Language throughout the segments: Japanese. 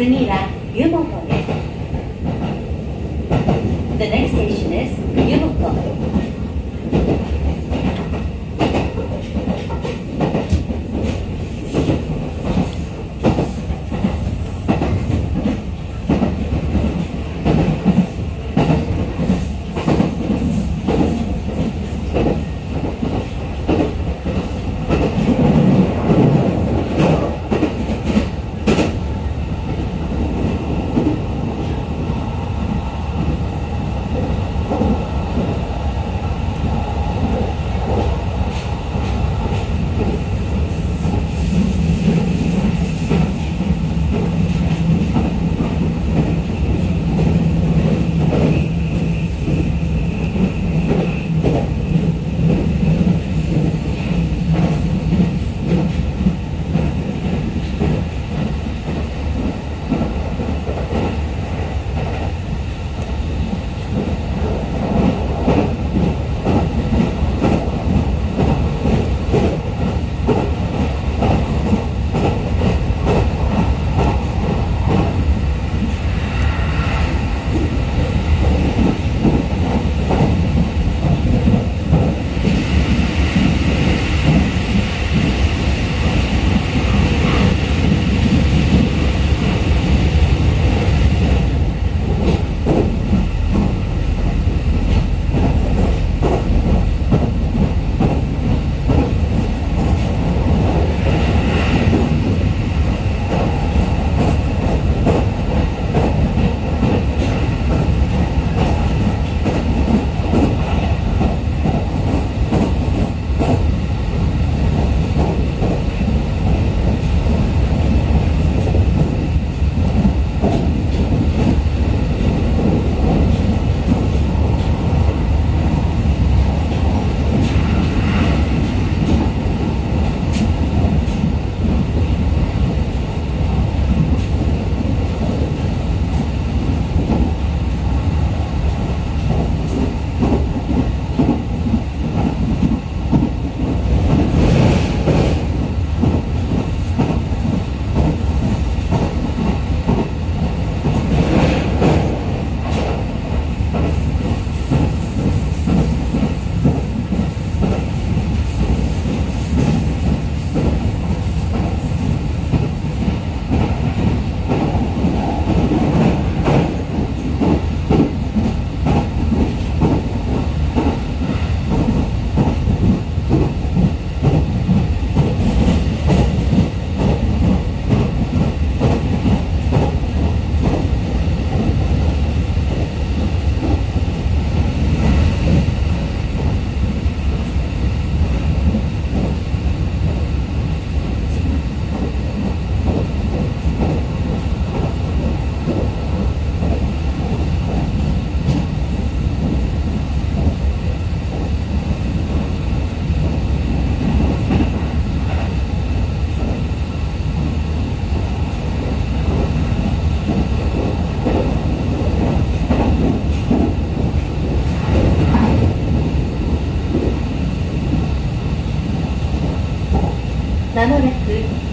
次は湯本です The next station is 湯本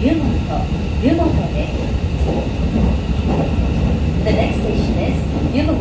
湯本湯本です The next station is 湯本